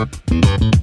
Música